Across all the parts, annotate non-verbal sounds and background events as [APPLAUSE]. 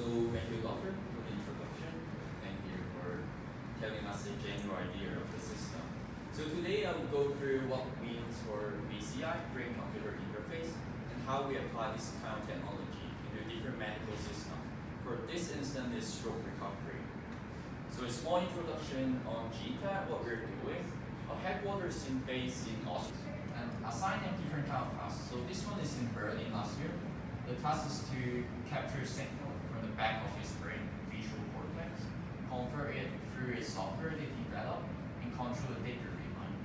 So thank you, doctor, for the introduction. Thank you for telling us the general idea of the system. So today I will go through what means for BCI, brain computer interface, and how we apply this kind of technology into different medical systems. For this instance is stroke recovery. So a small introduction on g.tec, what we're doing. Our headquarters is based in Austria and assign them different kind of tasks. So this one is in Berlin last year. The task is to capture the back of his brain, visual cortex, convert it through a software they develop, and control the data behind.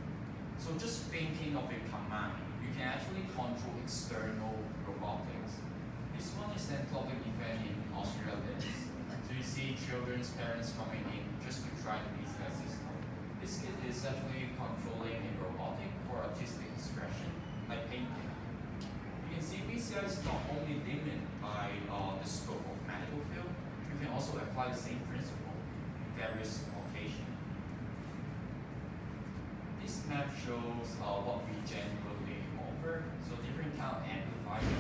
So just thinking of a command, you can actually control external robotics. This one is an public event in Australia. So you see children's parents coming in just to try the BCI system. This kid is actually controlling a robotic for artistic expression, like painting. You can see BCI is not only limited by uh, the scope of medical field, you can also apply the same principle in various occasions. This map shows uh, what we generally offer. So different kind of amplifier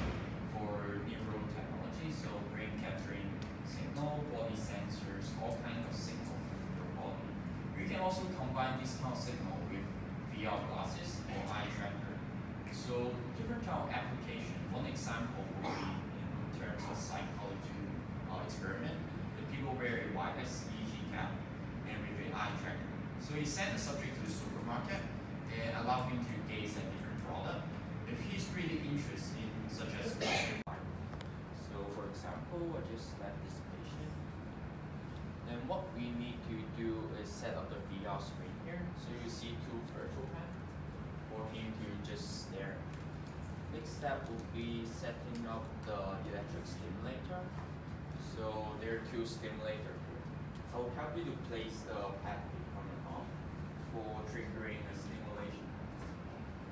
for neural technology, so brain capturing signal, body sensors, all kinds of signal from your body. You can also combine this kind of signal with VR glasses or eye tracker. So different kind of application. One example would be in terms of psychology uh, experiment. People wear a wireless EEG cap and with an eye tracker. So he sent the subject to the supermarket and allow him to gaze at different products If he's really interested in such as [COUGHS] so for example, I just let this patient. Then what we need to do is set up the VR screen here. So you see two virtual pen for him to just stare. Next step will be setting up the electric stimulator. So there are two stimulators. I will help you to place the pad on and off for triggering a stimulation.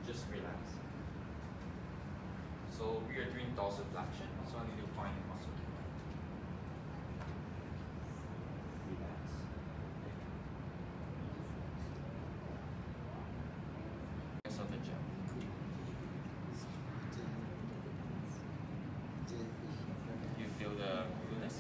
Just relax. So we are doing dorsiflexion, so I need to find the muscle. Relax. Rest of the gel. You feel the coolness?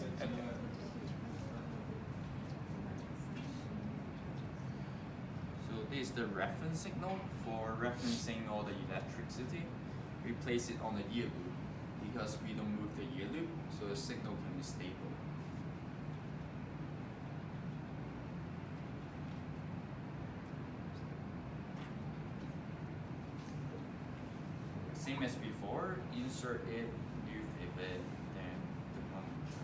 So this is the reference signal for referencing all the electricity. We place it on the ear loop because we don't move the ear loop, so the signal can be stable. Same as before, insert it, flip it, then the one gel.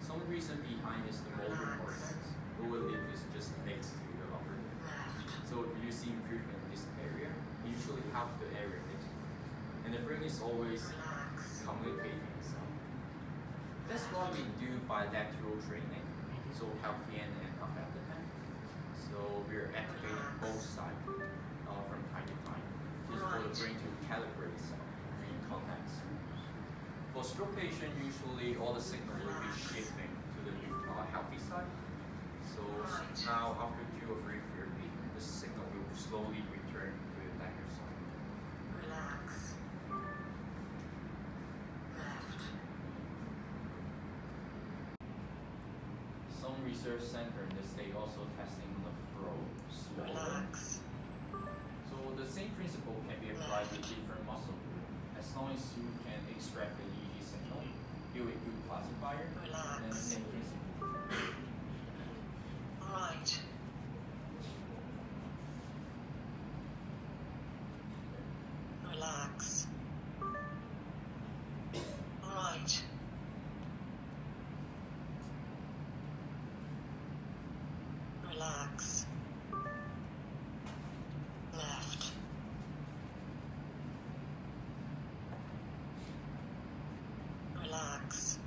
Some reason behind is the motor cortex. Overleaf is just next to the upper lip. So if you see improvement in this area, usually half the area is. And the brain is always communicating itself. That's why we do bilateral training, so healthy and hand. So we're activating both sides uh, from time to time, just for the brain to calibrate itself in context. For stroke patient, usually all the signal will be shifting Some research center in the state also testing the throat swallow. Relax. So the same principle can be applied to different muscle group. As long as you can extract the EEG signal, build a good classifier, Relax. same principle. Right. Relax. Right. Left. Relax.